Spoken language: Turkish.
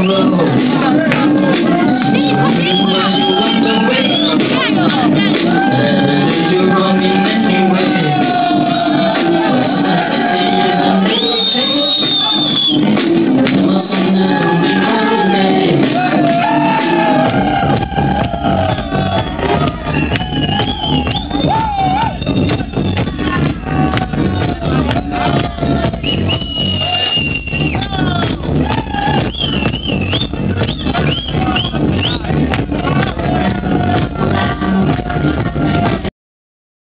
Allah'ım.